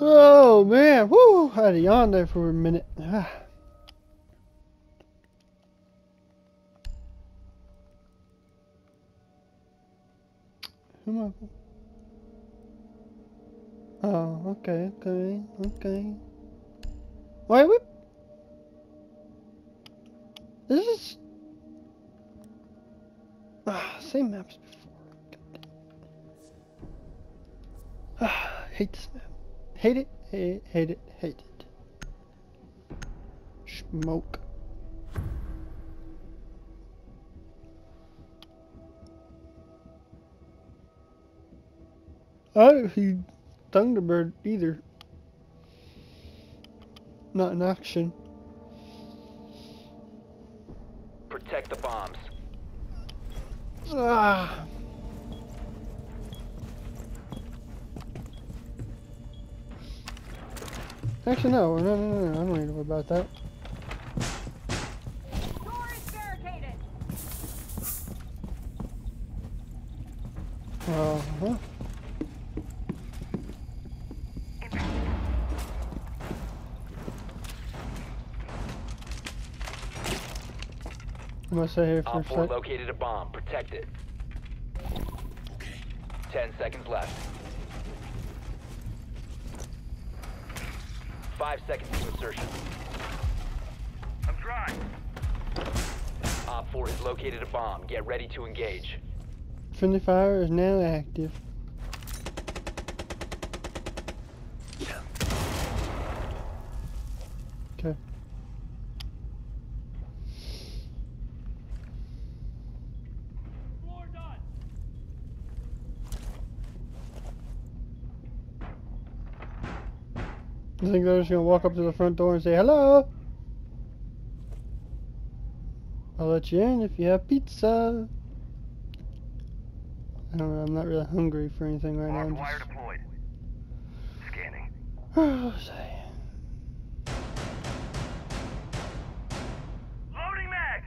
Oh man, whoo! I had a yawn there for a minute. Who am I? Oh, okay, okay, okay. Wait, what? This is ah, same maps before. Ah, hate this map. Hate it, hate it, hate it, hate it. Smoke. Oh, he Thunderbird either. Not in action. Protect the bombs. Ah. Actually, no, no, no, no, no, I don't need to worry about that. Door is barricaded. Uh huh. I'm gonna stay here for a Op 4 sec. located a bomb. Protect it. Okay. 10 seconds left. 5 seconds to insertion. I'm dry. Op 4 has located a bomb. Get ready to engage. Friendly fire is now active. Okay. Floor done. You think they're just gonna walk up to the front door and say hello? I'll let you in if you have pizza. I don't know, I'm not really hungry for anything right now. I'm wire just... deployed. Scanning. Loading mag.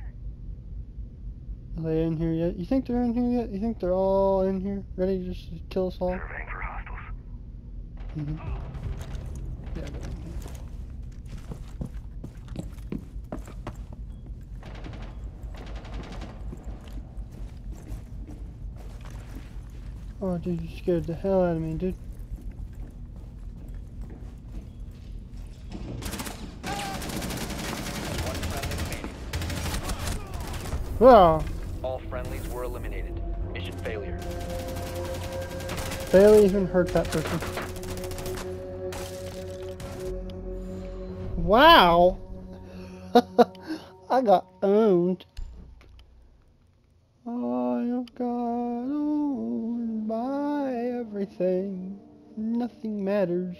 Are they in here yet? You think they're in here yet? You think they're all in here? Ready to just kill us all? Surveying for hostiles. hmm Yeah, they're in here. Oh, dude, you scared the hell out of me, dude. One friendly remaining. Wow! All friendlies were eliminated. Mission failure. Barely even hurt that person. Wow! I got owned. I have got owned by everything. Nothing matters.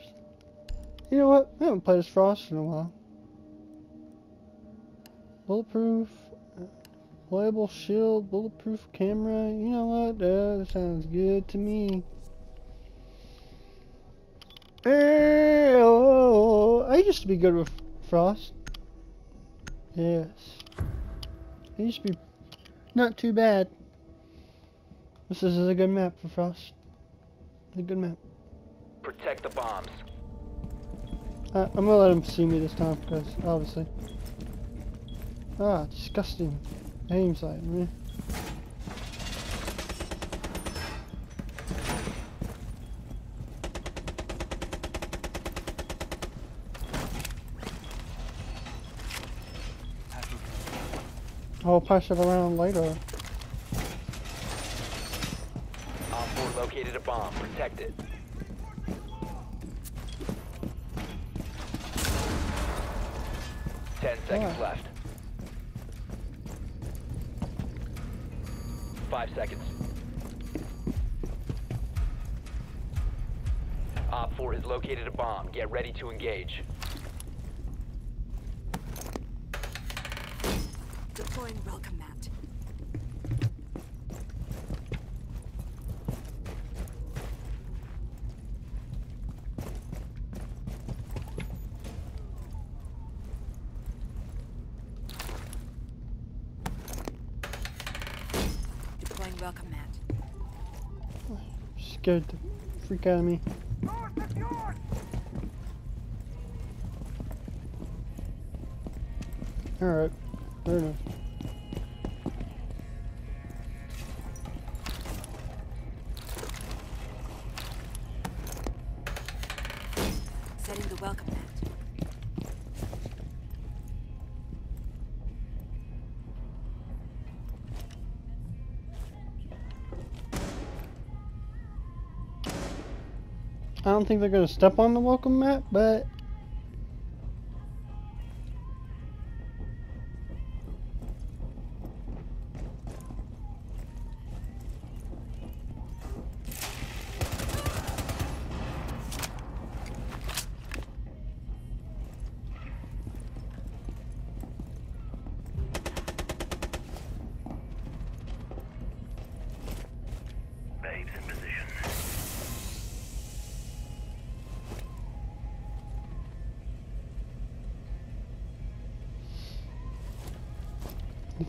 You know what? I haven't played as Frost in a while. Bulletproof, playable shield, bulletproof camera. You know what? Uh, that sounds good to me. Oh, I used to be good with Frost. Yes. I used to be not too bad. This is a good map for Frost. It's a good map. Protect the bombs. Uh, I'm gonna let him see me this time, because obviously. Ah, disgusting aim sight, man. I'll pass it around later. Op 4 located a bomb. Protect it. Ten seconds Ah. left. Five seconds. Op 4 has located a bomb. Get ready to engage. Deploying welcome mat. scared the freak out of me. Alright, fair enough. Setting the welcome don't think they're gonna step on the welcome mat, but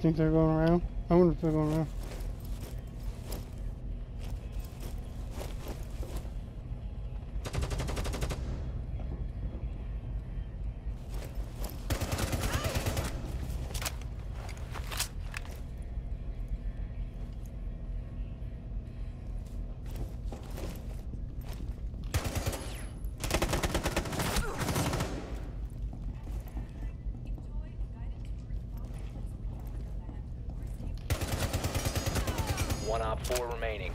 think they're going around? I wonder if they're going around. One op four remaining.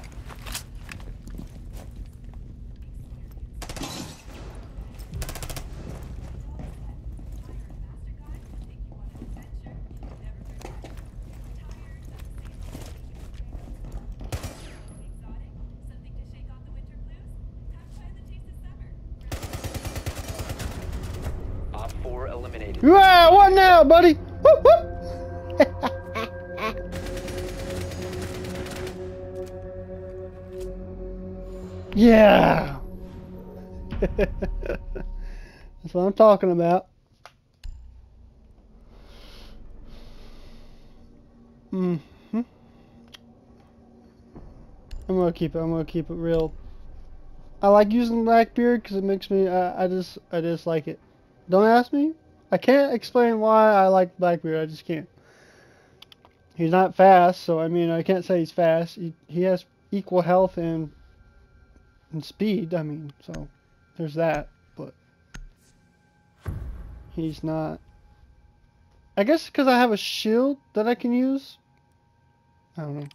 Yeah, what now, buddy? Yeah. That's what I'm talking about. hmm I'm gonna keep it. I'm gonna keep it real. I like using Blackbeard because it makes me. I, I just. I just like it. Don't ask me. I can't explain why I like Blackbeard. I just can't. He's not fast, so I mean I can't say he's fast. He he has equal health and and speed. I mean, so there's that. But he's not. I guess because I have a shield that I can use. I don't know.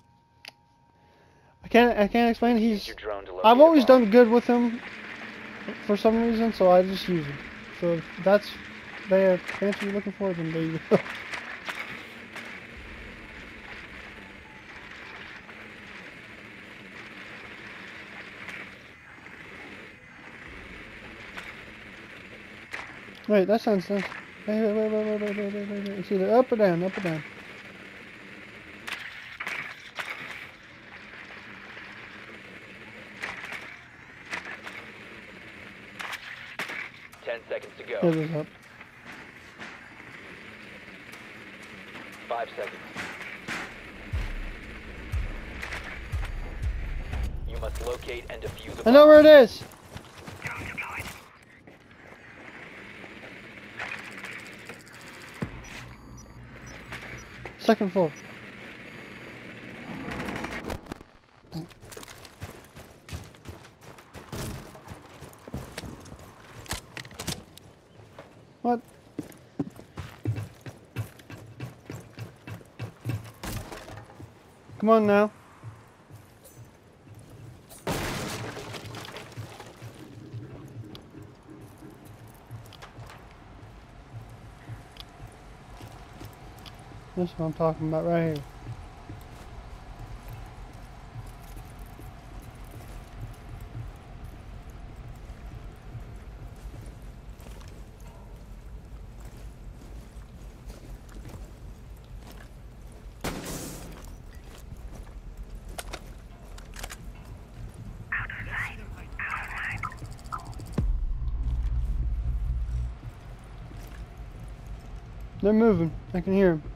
I can't. I can't explain. He's. I've always done good with him for some reason, so I just use him. So if that's the answer you're looking for, then there you go. Wait, that sounds nice. Wait, wait, wait, wait, wait, wait, wait, wait. It's either up or down, up or down. Ten seconds to It go. was up. Five seconds. You must locate and defuse I know where it is! Second floor. What? Come on now. This is what I'm talking about right here. They're moving. I can hear them.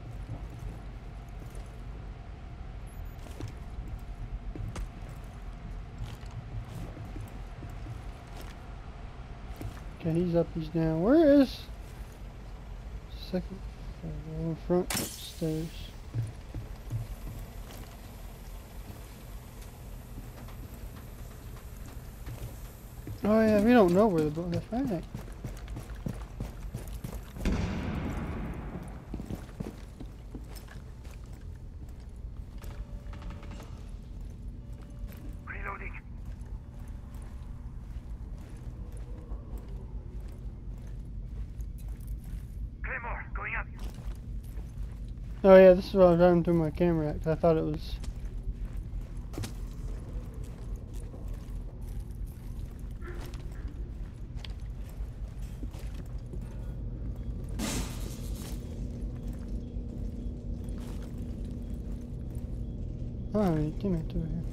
Okay, he's up, he's down. Where is second Uh, front stairs. Oh yeah, we don't know where the book is. Right. Reloading. Claymore, going up. Oh yeah, this is what I was driving through my camera at 'cause I thought it was. Oh, your teammate's over here.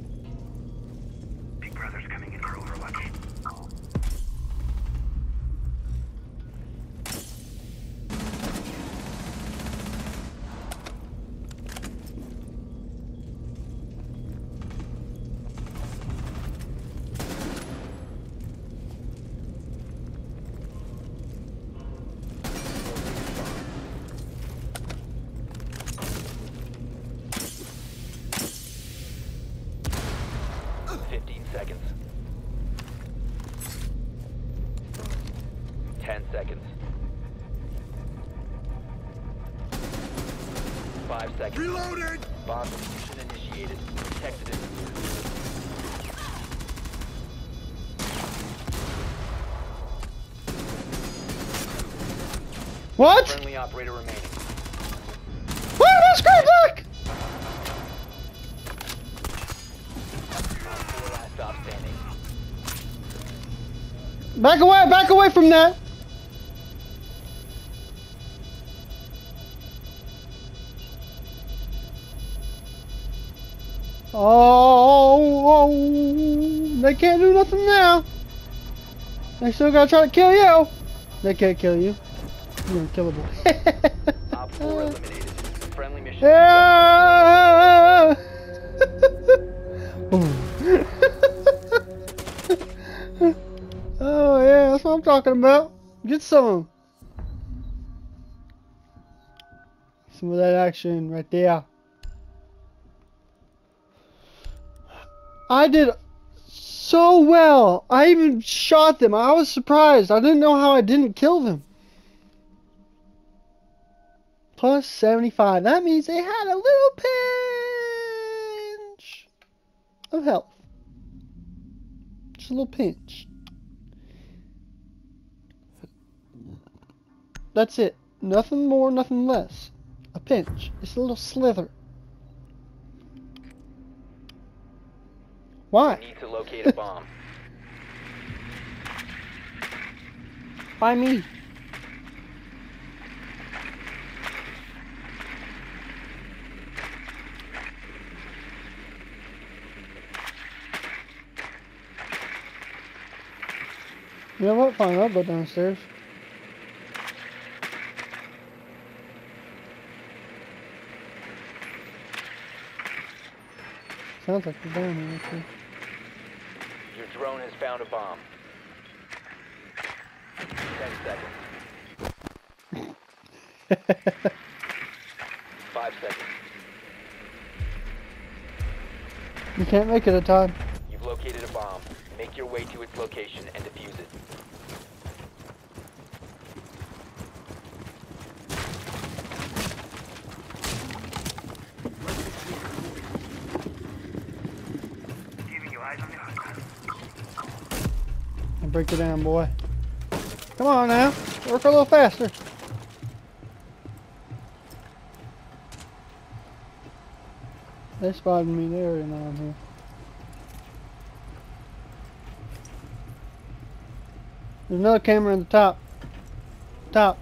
Big Brother's coming in for Overwatch. Seconds. Five seconds. Reloading! Bomb diffusion initiated. Detected in What? friendly operator remaining. Whoa, that's great luck! Op four last stop standing. Back away, back away from that! Oh, oh, they can't do nothing now. They still gotta try to kill you. They can't kill you. You're unkillable. Op eliminated. Friendly mission. Yeah! oh yeah, that's what I'm talking about. Get some. Some of that action right there. I did so well. I even shot them. I was surprised. I didn't know how I didn't kill them. Plus 75. That means they had a little pinch of health. Just a little pinch. That's it. Nothing more, nothing less. A pinch. It's a little slither. Why? Need to locate a bomb. Why me? You know what? Fine, I'll go downstairs. Sounds like they're down here, actually. Drone has found a bomb. Ten seconds. Five seconds. you can't make it a time. You've located a bomb. Make your way to its location and defuse it. Keeping you eyes on the hostile. And break it down, boy. Come on now. Work a little faster. They spotted me there and I'm here. There's another camera in the top. Top.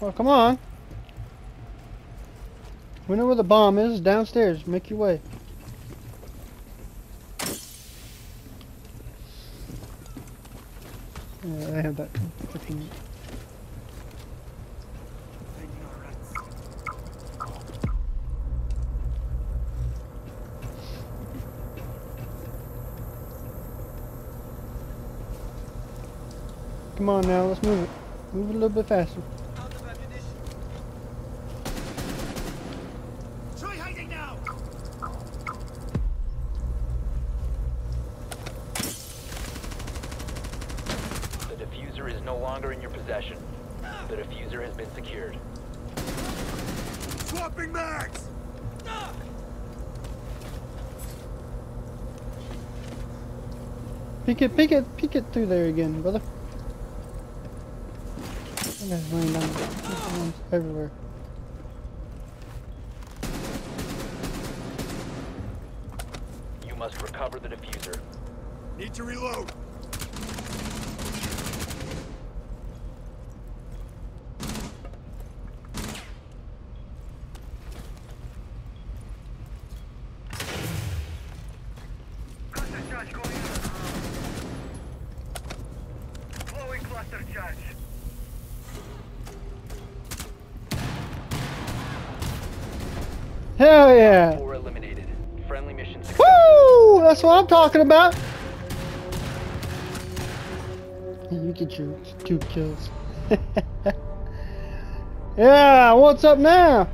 Well, come on. We know where the bomb is. Downstairs. Make your way. Yeah, I have that freaking... Come on now, let's move it. Move it a little bit faster. Peek it, peek it, peek it through there again, brother. That guy's laying down. There's everywhere. You must recover the defuser. Need to reload. Cluster charge going in. Flowing Hell yeah! Four eliminated. Friendly mission success. Woo! That's what I'm talking about. You get your two kills. yeah, what's up now?